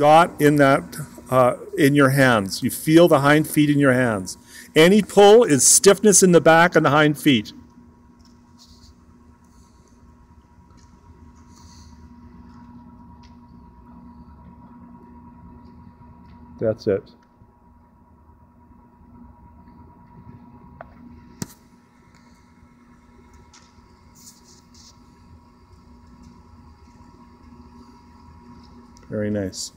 got in that uh, in your hands. You feel the hind feet in your hands. Any pull is stiffness in the back and the hind feet. That's it. Very nice.